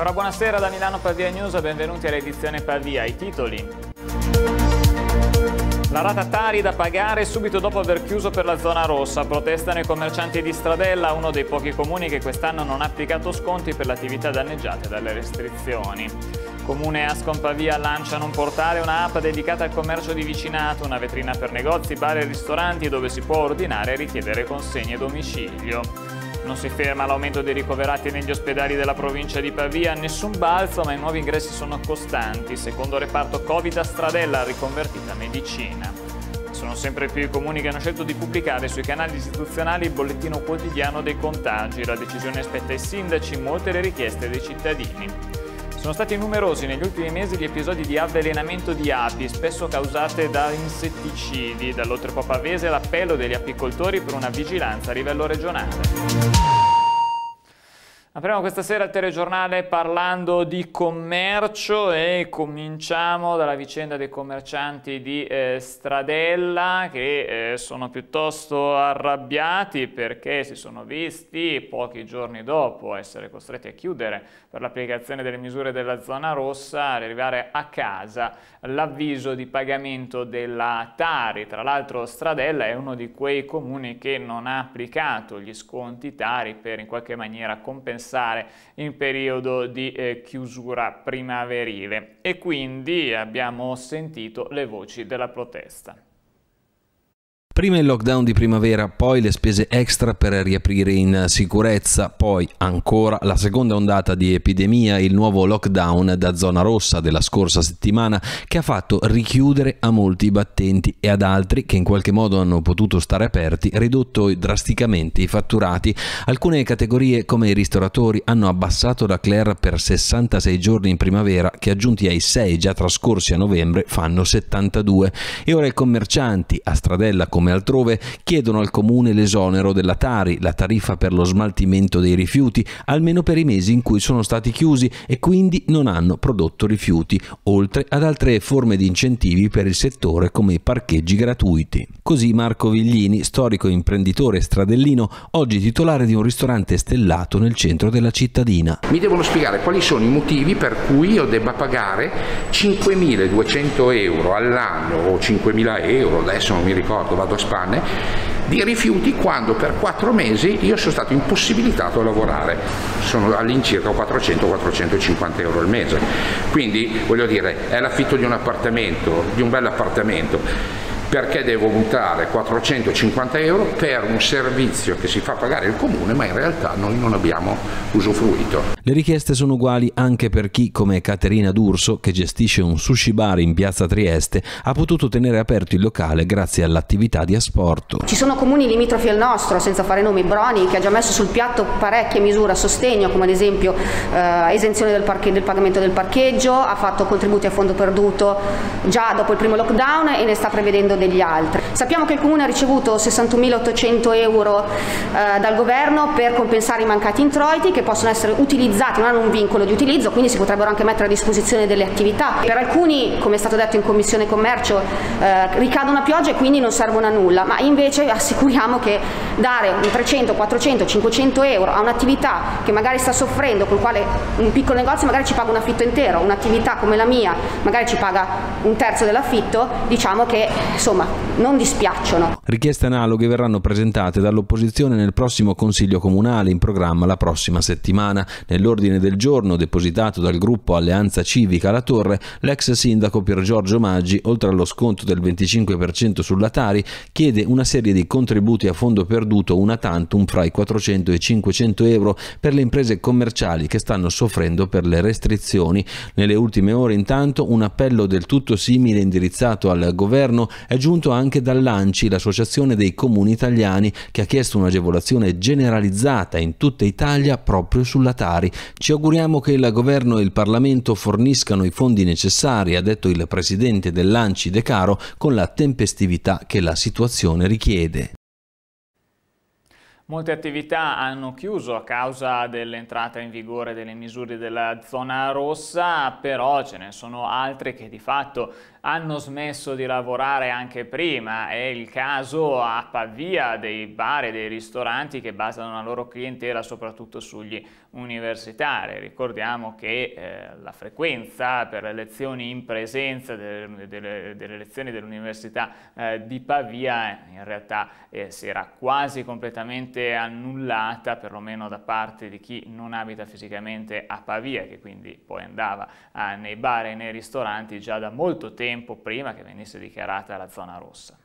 Ancora buonasera da Milano Pavia News benvenuti all'edizione Pavia. I titoli. La rata Tari da pagare subito dopo aver chiuso per la zona rossa. Protestano i commercianti di Stradella, uno dei pochi comuni che quest'anno non ha applicato sconti per le attività danneggiate dalle restrizioni. Comune Ascon Pavia lanciano un portale e una app dedicata al commercio di vicinato, una vetrina per negozi, bar e ristoranti dove si può ordinare e richiedere consegne a domicilio. Non si ferma l'aumento dei ricoverati negli ospedali della provincia di Pavia, nessun balzo ma i nuovi ingressi sono costanti. Secondo reparto Covid a Stradella riconvertita a medicina. Sono sempre più i comuni che hanno scelto di pubblicare sui canali istituzionali il bollettino quotidiano dei contagi. La decisione aspetta i sindaci, molte le richieste dei cittadini. Sono stati numerosi negli ultimi mesi gli episodi di avvelenamento di api, spesso causate da insetticidi. Dall'Oltrepo Pavese l'appello degli apicoltori per una vigilanza a livello regionale. Apriamo questa sera il telegiornale parlando di commercio e cominciamo dalla vicenda dei commercianti di eh, Stradella che eh, sono piuttosto arrabbiati perché si sono visti pochi giorni dopo essere costretti a chiudere per l'applicazione delle misure della zona rossa, arrivare a casa l'avviso di pagamento della Tari. Tra l'altro Stradella è uno di quei comuni che non ha applicato gli sconti Tari per in qualche maniera compensare compensare in periodo di eh, chiusura primaverile e quindi abbiamo sentito le voci della protesta. Prima il lockdown di primavera, poi le spese extra per riaprire in sicurezza, poi ancora la seconda ondata di epidemia, il nuovo lockdown da zona rossa della scorsa settimana che ha fatto richiudere a molti battenti e ad altri che in qualche modo hanno potuto stare aperti, ridotto drasticamente i fatturati. Alcune categorie come i ristoratori hanno abbassato la Claire per 66 giorni in primavera che aggiunti ai 6 già trascorsi a novembre fanno 72 e ora i commercianti a Stradella come come altrove, chiedono al comune l'esonero della Tari, la tariffa per lo smaltimento dei rifiuti, almeno per i mesi in cui sono stati chiusi e quindi non hanno prodotto rifiuti, oltre ad altre forme di incentivi per il settore come i parcheggi gratuiti. Così Marco Viglini, storico imprenditore stradellino, oggi titolare di un ristorante stellato nel centro della cittadina. Mi devono spiegare quali sono i motivi per cui io debba pagare 5.200 euro all'anno o 5.000 euro, adesso non mi ricordo, vado a spanne, di rifiuti quando per quattro mesi io sono stato impossibilitato a lavorare, sono all'incirca 400-450 euro al mese, quindi voglio dire è l'affitto di un appartamento, di un bel appartamento perché devo buttare 450 euro per un servizio che si fa pagare il comune ma in realtà noi non abbiamo usufruito. Le richieste sono uguali anche per chi come Caterina D'Urso che gestisce un sushi bar in piazza Trieste ha potuto tenere aperto il locale grazie all'attività di asporto. Ci sono comuni limitrofi al nostro senza fare nomi, Broni che ha già messo sul piatto parecchie misure a sostegno come ad esempio eh, esenzione del, del pagamento del parcheggio, ha fatto contributi a fondo perduto già dopo il primo lockdown e ne sta prevedendo degli altri. Sappiamo che il Comune ha ricevuto 61.800 euro eh, dal Governo per compensare i mancati introiti che possono essere utilizzati, non hanno un vincolo di utilizzo, quindi si potrebbero anche mettere a disposizione delle attività. Per alcuni, come è stato detto in Commissione Commercio, eh, ricadono a pioggia e quindi non servono a nulla, ma invece assicuriamo che dare un 300, 400, 500 euro a un'attività che magari sta soffrendo, col quale un piccolo negozio magari ci paga un affitto intero, un'attività come la mia magari ci paga un terzo dell'affitto, diciamo che insomma, insomma non dispiacciono. Richieste analoghe verranno presentate dall'opposizione nel prossimo Consiglio Comunale in programma la prossima settimana. Nell'ordine del giorno depositato dal gruppo Alleanza Civica La Torre, l'ex sindaco Pier Giorgio Maggi, oltre allo sconto del 25% sulla Tari, chiede una serie di contributi a fondo perduto una tantum fra i 400 e i 500 euro per le imprese commerciali che stanno soffrendo per le restrizioni. Nelle ultime ore intanto un appello del tutto simile indirizzato al governo è giunto anche dall'ANCI, l'Associazione dei Comuni Italiani, che ha chiesto un'agevolazione generalizzata in tutta Italia proprio sulla Tari. Ci auguriamo che il governo e il Parlamento forniscano i fondi necessari, ha detto il presidente dell'ANCI De Caro, con la tempestività che la situazione richiede. Molte attività hanno chiuso a causa dell'entrata in vigore delle misure della zona rossa, però ce ne sono altre che di fatto hanno smesso di lavorare anche prima. È il caso a Pavia dei bar e dei ristoranti che basano la loro clientela soprattutto sugli universitari. Ricordiamo che eh, la frequenza per le lezioni in presenza delle, delle, delle lezioni dell'Università eh, di Pavia in realtà eh, si era quasi completamente annullata, perlomeno da parte di chi non abita fisicamente a Pavia, che quindi poi andava eh, nei bar e nei ristoranti già da molto tempo prima che venisse dichiarata la zona rossa.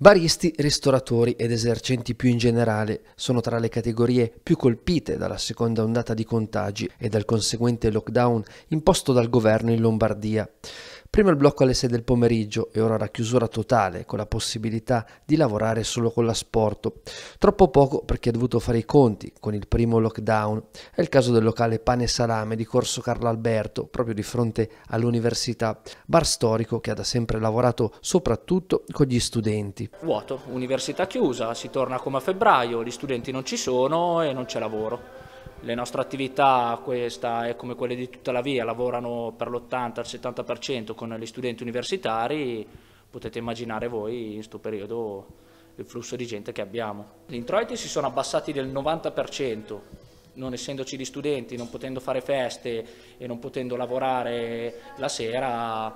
Baristi, ristoratori ed esercenti più in generale sono tra le categorie più colpite dalla seconda ondata di contagi e dal conseguente lockdown imposto dal governo in Lombardia. Prima il blocco alle 6 del pomeriggio e ora la chiusura totale con la possibilità di lavorare solo con l'asporto. Troppo poco perché ha dovuto fare i conti con il primo lockdown. È il caso del locale Pane e Salame di Corso Carlo Alberto, proprio di fronte all'università, bar storico che ha da sempre lavorato soprattutto con gli studenti. Vuoto, università chiusa, si torna come a febbraio, gli studenti non ci sono e non c'è lavoro. Le nostre attività, questa è come quelle di tutta la via, lavorano per l'80-70% con gli studenti universitari, potete immaginare voi in questo periodo il flusso di gente che abbiamo. Gli introiti si sono abbassati del 90%, non essendoci gli studenti, non potendo fare feste e non potendo lavorare la sera,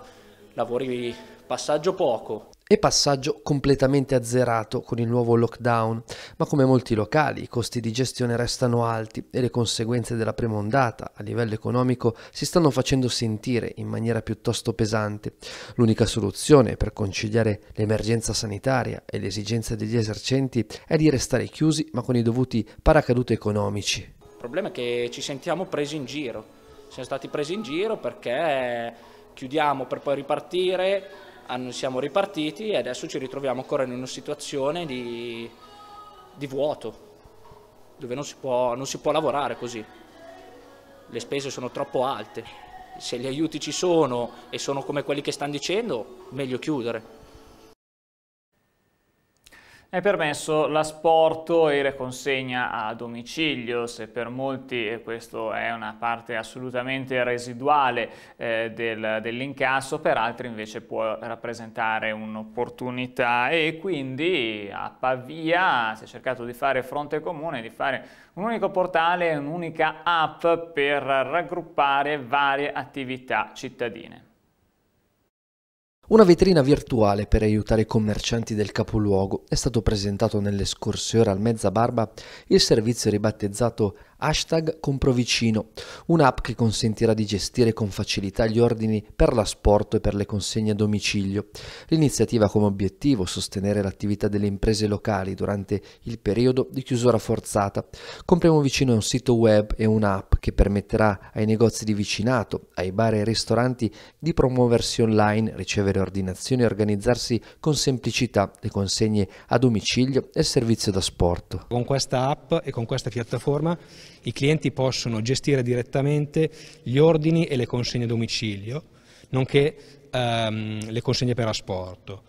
lavori passaggio poco e passaggio completamente azzerato con il nuovo lockdown, ma come molti locali i costi di gestione restano alti e le conseguenze della prima ondata a livello economico si stanno facendo sentire in maniera piuttosto pesante. L'unica soluzione per conciliare l'emergenza sanitaria e le esigenze degli esercenti è di restare chiusi ma con i dovuti paracadute economici. Il problema è che ci sentiamo presi in giro, siamo stati presi in giro perché chiudiamo per poi ripartire siamo ripartiti e adesso ci ritroviamo ancora in una situazione di, di vuoto, dove non si, può, non si può lavorare così. Le spese sono troppo alte, se gli aiuti ci sono e sono come quelli che stanno dicendo, meglio chiudere. È permesso l'asporto e la consegna a domicilio, se per molti e questo è una parte assolutamente residuale eh, del, dell'incasso, per altri invece può rappresentare un'opportunità e quindi a Pavia si è cercato di fare fronte comune, di fare un unico portale, un'unica app per raggruppare varie attività cittadine. Una vetrina virtuale per aiutare i commercianti del capoluogo è stato presentato nelle scorse ore al Mezza Barba il servizio ribattezzato Hashtag Comprovicino, un'app che consentirà di gestire con facilità gli ordini per l'asporto e per le consegne a domicilio. L'iniziativa ha come obiettivo sostenere l'attività delle imprese locali durante il periodo di chiusura forzata. Compriamo vicino un sito web e un'app che permetterà ai negozi di vicinato, ai bar e ai ristoranti di promuoversi online, ricevere ordinazioni e organizzarsi con semplicità le consegne a domicilio e il servizio da sport. Con questa app e con questa piattaforma i clienti possono gestire direttamente gli ordini e le consegne a domicilio, nonché ehm, le consegne per asporto.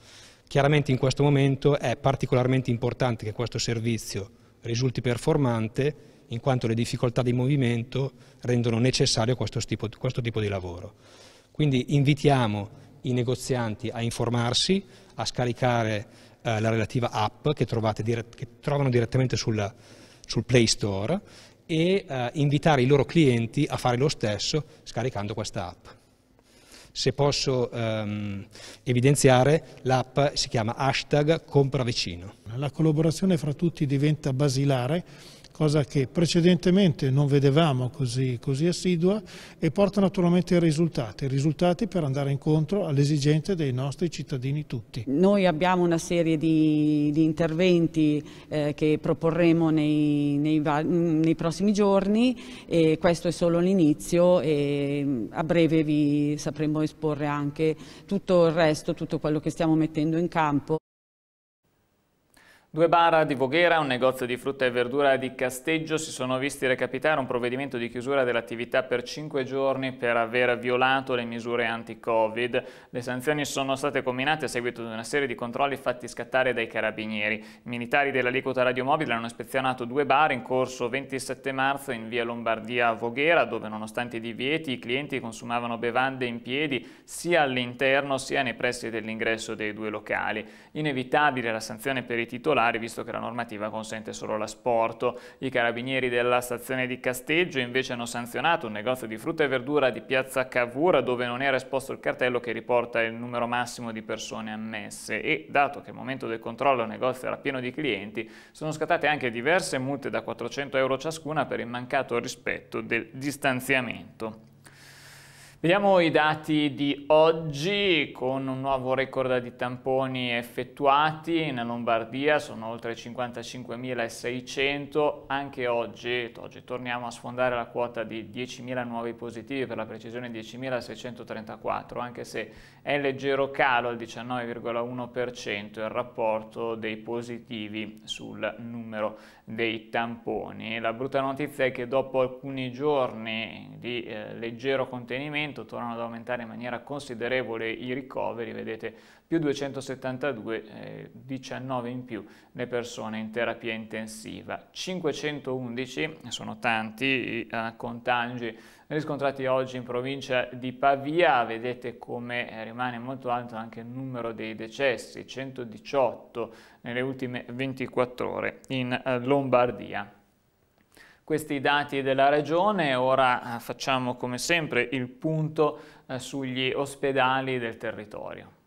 Chiaramente in questo momento è particolarmente importante che questo servizio risulti performante in quanto le difficoltà di movimento rendono necessario questo tipo, questo tipo di lavoro. Quindi invitiamo i negozianti a informarsi, a scaricare eh, la relativa app che, dirett che trovano direttamente sul, sul Play Store e eh, invitare i loro clienti a fare lo stesso scaricando questa app. Se posso ehm, evidenziare, l'app si chiama hashtag compra vicino. La collaborazione fra tutti diventa basilare cosa che precedentemente non vedevamo così, così assidua e porta naturalmente ai risultati, risultati per andare incontro alle esigenze dei nostri cittadini tutti. Noi abbiamo una serie di, di interventi eh, che proporremo nei, nei, nei, prossimi giorni e questo è solo l'inizio e a breve vi sapremo esporre anche tutto il resto, tutto quello che stiamo mettendo in campo. Due bar di Voghera, un negozio di frutta e verdura di Casteggio si sono visti recapitare un provvedimento di chiusura dell'attività per cinque giorni per aver violato le misure anti-Covid. Le sanzioni sono state combinate a seguito di una serie di controlli fatti scattare dai carabinieri. I militari dell'aliquota radiomobile hanno ispezionato due bar in corso 27 marzo in via Lombardia a Voghera, dove nonostante i divieti i clienti consumavano bevande in piedi sia all'interno sia nei pressi dell'ingresso dei due locali. Inevitabile la sanzione per i titolari particolari visto che la normativa consente solo l'asporto. I carabinieri della stazione di Casteggio invece hanno sanzionato un negozio di frutta e verdura di piazza Cavour dove non era esposto il cartello che riporta il numero massimo di persone ammesse e dato che al momento del controllo il negozio era pieno di clienti sono scattate anche diverse multe da 400 euro ciascuna per il mancato rispetto del distanziamento. Vediamo i dati di oggi con un nuovo record di tamponi effettuati in Lombardia, sono oltre 55.600, anche oggi, oggi torniamo a sfondare la quota di 10.000 nuovi positivi, per la precisione 10.634, anche se è leggero calo al 19,1% il rapporto dei positivi sul numero dei tamponi. La brutta notizia è che dopo alcuni giorni di eh, leggero contenimento tornano ad aumentare in maniera considerevole i ricoveri, vedete più 272, eh, 19 in più le persone in terapia intensiva. 511, sono tanti i eh, contagi riscontrati oggi in provincia di Pavia, vedete come eh, rimane molto alto anche il numero dei decessi, 118 nelle ultime 24 ore in eh, Lombardia. Questi dati della regione, ora eh, facciamo come sempre il punto sugli ospedali del territorio.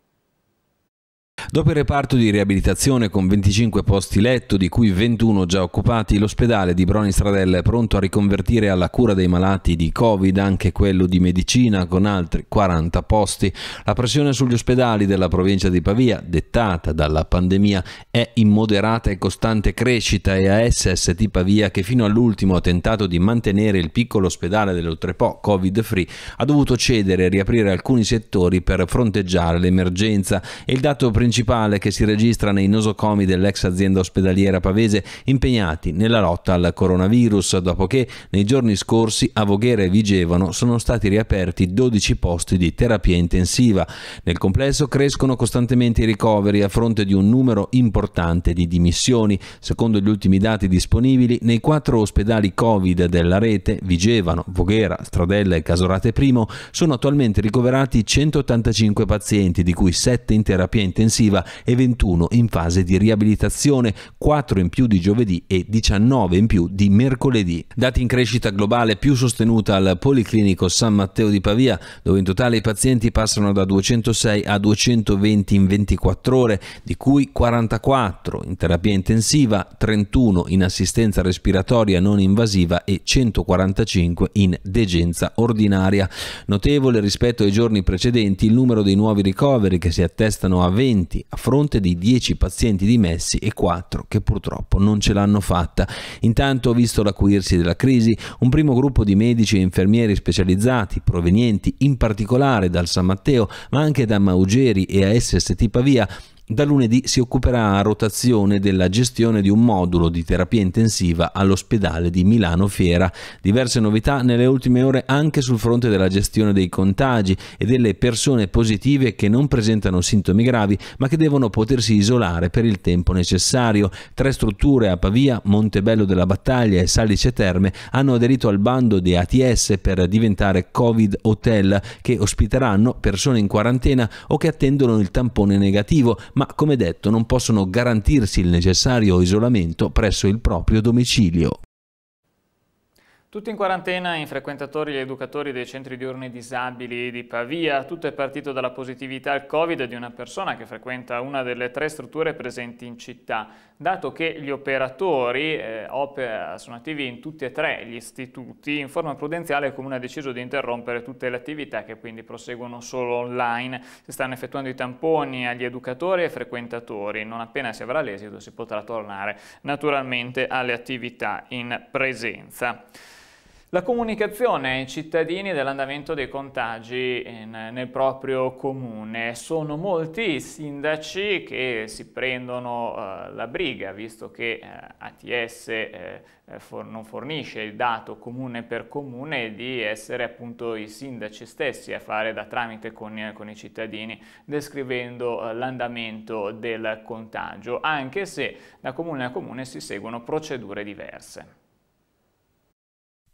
Dopo il reparto di riabilitazione con 25 posti letto, di cui 21 già occupati, l'ospedale di Broni Stradella è pronto a riconvertire alla cura dei malati di Covid anche quello di medicina con altri 40 posti. La pressione sugli ospedali della provincia di Pavia, dettata dalla pandemia, è in moderata e costante crescita e a SST Pavia, che fino all'ultimo ha tentato di mantenere il piccolo ospedale dell'Oltrepo Covid-free, ha dovuto cedere e riaprire alcuni settori per fronteggiare l'emergenza e il dato principale principale che si registra nei nosocomi dell'ex azienda ospedaliera pavese impegnati nella lotta al coronavirus, dopo che nei giorni scorsi a Voghera e Vigevano sono stati riaperti 12 posti di terapia intensiva. Nel complesso crescono costantemente i ricoveri a fronte di un numero importante di dimissioni. Secondo gli ultimi dati disponibili, nei quattro ospedali Covid della rete, Vigevano, Voghera, Stradella e Casorate I, sono attualmente ricoverati 185 pazienti, di cui 7 in terapia intensiva intensiva e 21 in fase di riabilitazione, 4 in più di giovedì e 19 in più di mercoledì. Dati in crescita globale più sostenuta al Policlinico San Matteo di Pavia, dove in totale i pazienti passano da 206 a 220 in 24 ore, di cui 44 in terapia intensiva, 31 in assistenza respiratoria non invasiva e 145 in degenza ordinaria. Notevole rispetto ai giorni precedenti il numero dei nuovi ricoveri che si attestano a 20 pazienti a fronte di 10 pazienti dimessi e 4 che purtroppo non ce l'hanno fatta. Intanto, visto l'acuirsi della crisi, un primo gruppo di medici e infermieri specializzati provenienti in particolare dal San Matteo, ma anche da Maugeri e a SST Pavia, da lunedì si occuperà a rotazione della gestione di un modulo di terapia intensiva all'ospedale di Milano Fiera. Diverse novità nelle ultime ore anche sul fronte della gestione dei contagi e delle persone positive che non presentano sintomi gravi ma che devono potersi isolare per il tempo necessario. Tre strutture a Pavia, Montebello della Battaglia e Salice Terme hanno aderito al bando di ATS per diventare Covid Hotel che ospiteranno persone in quarantena o che attendono il tampone negativo ma come detto non possono garantirsi il necessario isolamento presso il proprio domicilio. Tutti in quarantena i frequentatori e educatori dei centri diurni disabili di Pavia. Tutto è partito dalla positività al Covid di una persona che frequenta una delle tre strutture presenti in città, dato che gli operatori eh, sono attivi in tutti e tre gli istituti, in forma prudenziale il Comune ha deciso di interrompere tutte le attività che quindi proseguono solo online. Si stanno effettuando i tamponi agli educatori e frequentatori. Non appena si avrà l'esito si potrà tornare naturalmente alle attività in presenza. La comunicazione ai cittadini dell'andamento dei contagi in, nel proprio comune. Sono molti i sindaci che si prendono uh, la briga, visto che uh, ATS uh, for non fornisce il dato comune per comune, di essere appunto i sindaci stessi a fare da tramite con, con i cittadini, descrivendo l'andamento del contagio, anche se da comune a comune si seguono procedure diverse.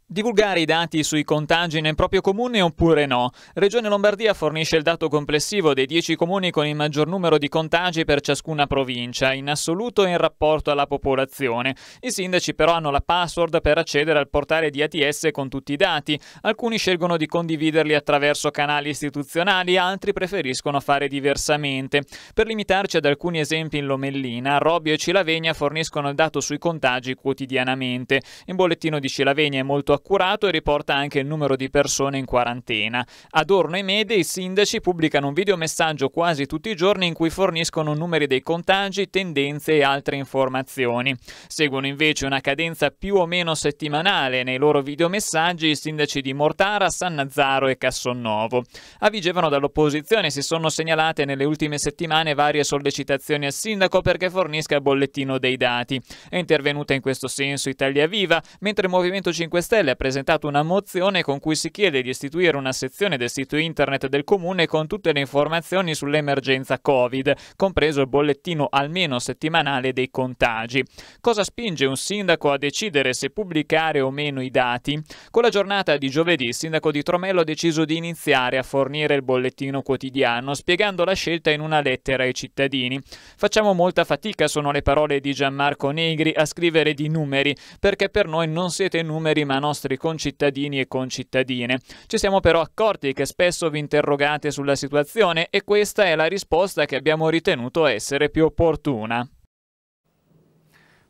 Divulgare i dati sui contagi nel proprio comune oppure no? Regione Lombardia fornisce il dato complessivo dei 10 comuni con il maggior numero di contagi per ciascuna provincia, in assoluto e in rapporto alla popolazione. I sindaci però hanno la password per accedere al portale di ATS con tutti i dati. Alcuni scelgono di condividerli attraverso canali istituzionali, altri preferiscono fare diversamente. Per limitarci ad alcuni esempi in Lomellina, Robbio e Cilavegna forniscono il dato sui contagi quotidianamente. Il bollettino di Cilavegna è molto accurato e riporta anche il numero di persone in quarantena. Adorno e Mede i sindaci pubblicano un videomessaggio quasi tutti i giorni in cui forniscono numeri dei contagi, tendenze e altre informazioni. Seguono invece una cadenza più o meno settimanale nei loro videomessaggi i sindaci di Mortara, Sannazzaro e Cassonnovo. A Vigevano dall'opposizione si sono segnalate nelle ultime settimane varie sollecitazioni al sindaco perché fornisca il bollettino dei dati. È intervenuta in questo senso Italia Viva, mentre il Movimento 5 Stelle Stelle ha presentato una mozione con cui si chiede di istituire una sezione del sito internet del comune con tutte le informazioni sull'emergenza Covid, compreso il bollettino almeno settimanale dei contagi. Cosa spinge un sindaco a decidere se pubblicare o meno i dati? Con la giornata di giovedì il sindaco di Tromello ha deciso di iniziare a fornire il bollettino quotidiano, spiegando la scelta in una lettera ai cittadini. Facciamo molta fatica, sono le parole di Gianmarco Negri, a scrivere di numeri, perché per noi non siete numeri ma nostri nostri concittadini e concittadine. Ci siamo però accorti che spesso vi interrogate sulla situazione e questa è la risposta che abbiamo ritenuto essere più opportuna.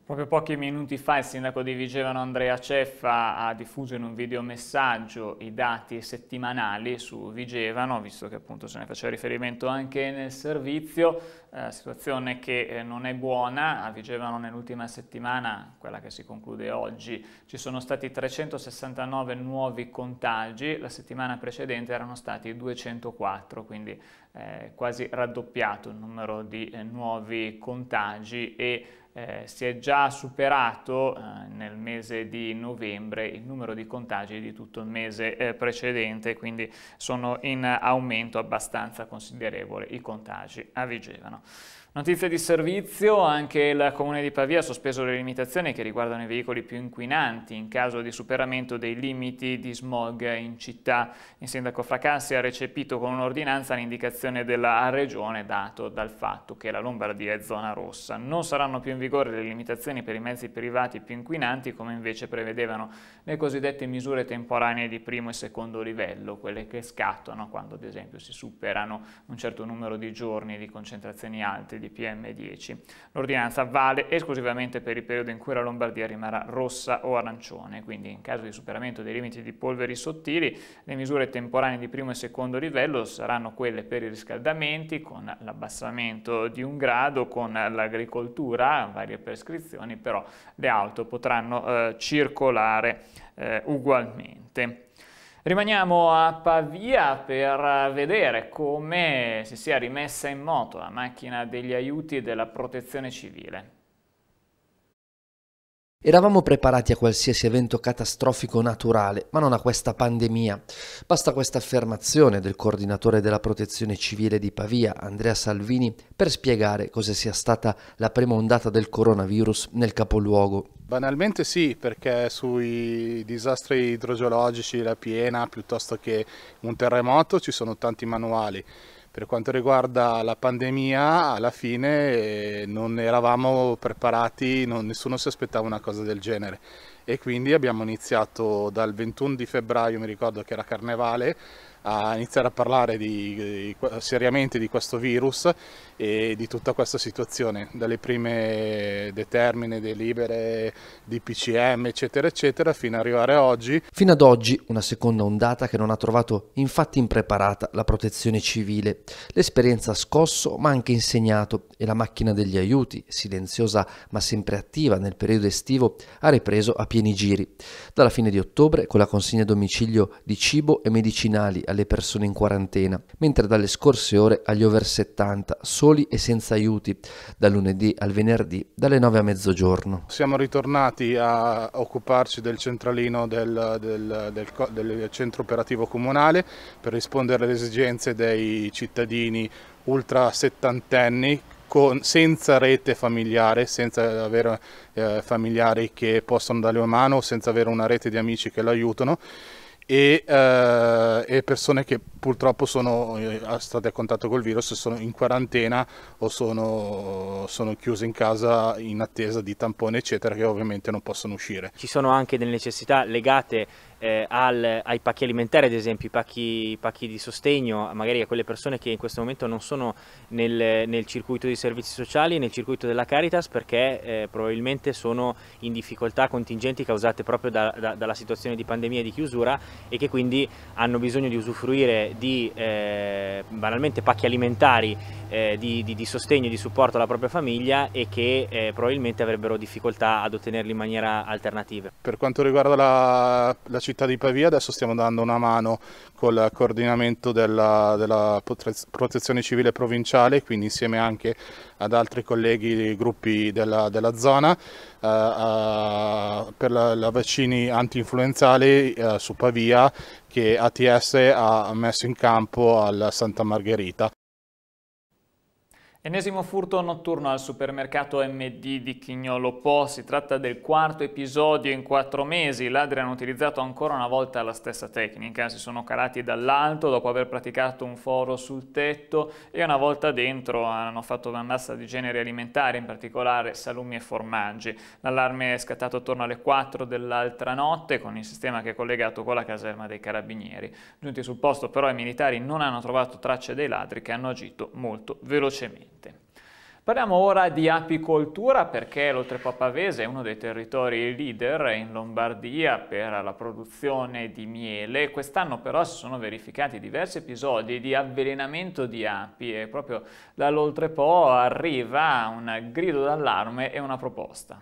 Proprio pochi minuti fa il sindaco di Vigevano Andrea Ceffa ha diffuso in un videomessaggio i dati settimanali su Vigevano, visto che appunto se ne faceva riferimento anche nel servizio, eh, situazione che eh, non è buona, a Vigevano nell'ultima settimana, quella che si conclude oggi, ci sono stati 369 nuovi contagi, la settimana precedente erano stati 204, quindi eh, quasi raddoppiato il numero di eh, nuovi contagi e eh, si è già superato eh, nel mese di novembre il numero di contagi di tutto il mese eh, precedente, quindi sono in aumento abbastanza considerevole i contagi a Vigevano. Notizie di servizio, anche il Comune di Pavia ha sospeso le limitazioni che riguardano i veicoli più inquinanti in caso di superamento dei limiti di smog in città. Il sindaco Fracassi ha recepito con un'ordinanza l'indicazione della Regione dato dal fatto che la Lombardia è zona rossa. Non saranno più in vigore le limitazioni per i mezzi privati più inquinanti come invece prevedevano le cosiddette misure temporanee di primo e secondo livello, quelle che scattano quando ad esempio si superano un certo numero di giorni di concentrazioni alte di PM10. L'ordinanza vale esclusivamente per il periodo in cui la Lombardia rimarrà rossa o arancione, quindi in caso di superamento dei limiti di polveri sottili le misure temporanee di primo e secondo livello saranno quelle per i riscaldamenti con l'abbassamento di un grado, con l'agricoltura, varie prescrizioni, però le auto potranno eh, circolare eh, ugualmente. Rimaniamo a Pavia per vedere come si sia rimessa in moto la macchina degli aiuti della protezione civile. Eravamo preparati a qualsiasi evento catastrofico naturale, ma non a questa pandemia. Basta questa affermazione del coordinatore della protezione civile di Pavia, Andrea Salvini, per spiegare cosa sia stata la prima ondata del coronavirus nel capoluogo. Banalmente sì, perché sui disastri idrogeologici, la piena, piuttosto che un terremoto, ci sono tanti manuali. Per quanto riguarda la pandemia, alla fine eh, non eravamo preparati, non, nessuno si aspettava una cosa del genere. E quindi abbiamo iniziato dal 21 di febbraio, mi ricordo che era carnevale, a iniziare a parlare di, di, seriamente di questo virus e di tutta questa situazione, dalle prime determine, delibere di PCM eccetera eccetera fino ad arrivare a oggi. Fino ad oggi una seconda ondata che non ha trovato infatti impreparata la protezione civile. L'esperienza ha scosso ma anche insegnato e la macchina degli aiuti, silenziosa ma sempre attiva nel periodo estivo, ha ripreso a pieni giri. Dalla fine di ottobre con la consegna a domicilio di cibo e medicinali alle persone in quarantena, mentre dalle scorse ore agli over 70 soli e senza aiuti, dal lunedì al venerdì dalle 9 a mezzogiorno. Siamo ritornati a occuparci del centralino del, del, del, del centro operativo comunale per rispondere alle esigenze dei cittadini ultra settantenni con, senza rete familiare, senza avere eh, familiari che possono dargli una mano, senza avere una rete di amici che lo aiutano e, eh, e persone che purtroppo sono eh, state a contatto col virus, sono in quarantena o sono, sono chiuse in casa in attesa di tampone eccetera che ovviamente non possono uscire. Ci sono anche delle necessità legate eh, al, ai pacchi alimentari, ad esempio i pacchi, i pacchi, di sostegno, magari a quelle persone che in questo momento non sono nel, nel circuito dei servizi sociali, nel circuito della Caritas, perché eh, probabilmente sono in difficoltà contingenti causate proprio da, da, dalla situazione di pandemia e di chiusura e che quindi hanno bisogno di usufruire di eh, banalmente pacchi alimentari eh, di, di, di, sostegno e di supporto alla propria famiglia e che eh, probabilmente avrebbero difficoltà ad ottenerli in maniera alternativa. Per quanto riguarda la, la città di Pavia adesso stiamo dando una mano col coordinamento della, della protezione civile provinciale, quindi insieme anche ad altri colleghi gruppi della, della zona eh, per la, la vaccini anti-influenzali eh, su Pavia che ATS ha messo in campo al Santa Margherita. Ennesimo furto notturno al supermercato MD di Chignolo Po, si tratta del quarto episodio in quattro mesi, i ladri hanno utilizzato ancora una volta la stessa tecnica, si sono calati dall'alto dopo aver praticato un foro sul tetto e una volta dentro hanno fatto una massa di generi alimentari, in particolare salumi e formaggi. L'allarme è scattato attorno alle 4 dell'altra notte con il sistema che è collegato con la caserma dei carabinieri. Giunti sul posto però i militari non hanno trovato tracce dei ladri che hanno agito molto velocemente. Parliamo ora di apicoltura perché l'Oltrepò Pavese è uno dei territori leader in Lombardia per la produzione di miele. Quest'anno però si sono verificati diversi episodi di avvelenamento di api e proprio dall'Oltrepò arriva un grido d'allarme e una proposta.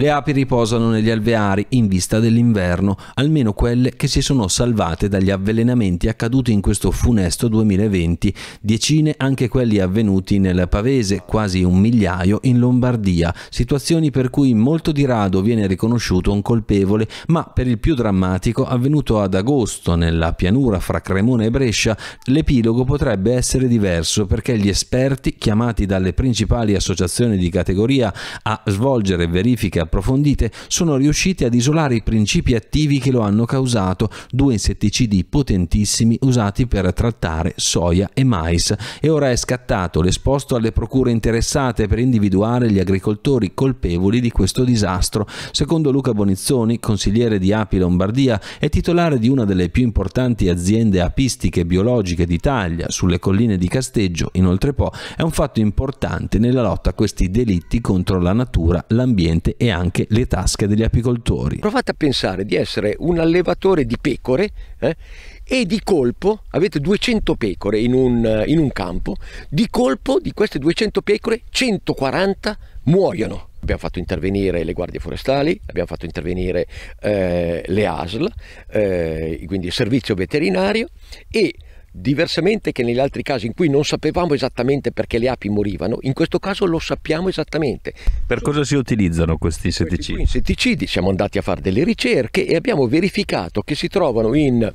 Le api riposano negli alveari in vista dell'inverno, almeno quelle che si sono salvate dagli avvelenamenti accaduti in questo funesto 2020, decine anche quelli avvenuti nel Pavese, quasi un migliaio in Lombardia, situazioni per cui molto di rado viene riconosciuto un colpevole, ma per il più drammatico avvenuto ad agosto nella pianura fra Cremona e Brescia, l'epilogo potrebbe essere diverso perché gli esperti chiamati dalle principali associazioni di categoria a svolgere verifiche approfondite sono riusciti ad isolare i principi attivi che lo hanno causato, due insetticidi potentissimi usati per trattare soia e mais e ora è scattato l'esposto alle procure interessate per individuare gli agricoltori colpevoli di questo disastro. Secondo Luca Bonizzoni, consigliere di Api Lombardia e titolare di una delle più importanti aziende apistiche biologiche d'Italia sulle colline di Casteggio, inoltre Po, è un fatto importante nella lotta a questi delitti contro la natura, l'ambiente e anche le tasche degli apicoltori. Provate a pensare di essere un allevatore di pecore eh, e di colpo avete 200 pecore in un, in un campo, di colpo di queste 200 pecore 140 muoiono. Abbiamo fatto intervenire le guardie forestali, abbiamo fatto intervenire eh, le ASL, eh, quindi il servizio veterinario e Diversamente che negli altri casi in cui non sapevamo esattamente perché le api morivano, in questo caso lo sappiamo esattamente. Per cosa si utilizzano questi insetticidi? Questi insetticidi siamo andati a fare delle ricerche e abbiamo verificato che si trovano in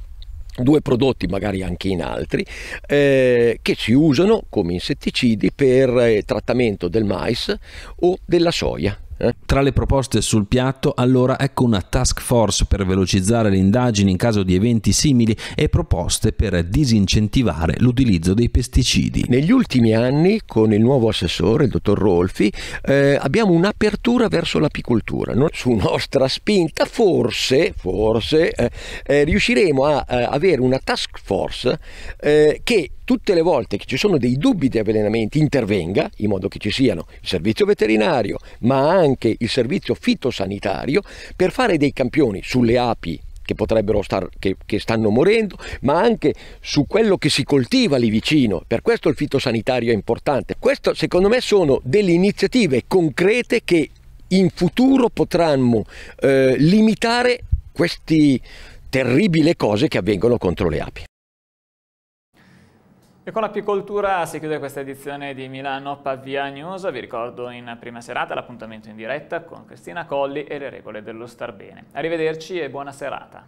due prodotti, magari anche in altri, eh, che si usano come insetticidi per eh, trattamento del mais o della soia? Tra le proposte sul piatto, allora ecco una task force per velocizzare le indagini in caso di eventi simili e proposte per disincentivare l'utilizzo dei pesticidi. Negli ultimi anni, con il nuovo assessore, il dottor Rolfi, eh, abbiamo un'apertura verso l'apicoltura. No? Su nostra spinta, forse, forse eh, eh riusciremo a eh, avere una task force eh, che tutte le volte che ci sono dei dubbi di avvelenamenti intervenga, in modo che ci siano il servizio veterinario, ma anche il servizio fitosanitario, per fare dei campioni sulle api che potrebbero star, che, che, stanno morendo, ma anche su quello che si coltiva lì vicino. Per questo il fitosanitario è importante. Questo secondo me sono delle iniziative concrete che in futuro potranno eh, limitare queste terribili cose che avvengono contro le api. E con l'apicoltura si chiude questa edizione di Milano Pavia News. Vi ricordo in prima serata l'appuntamento in diretta con Cristina Colli e le regole dello star bene. Arrivederci e buona serata.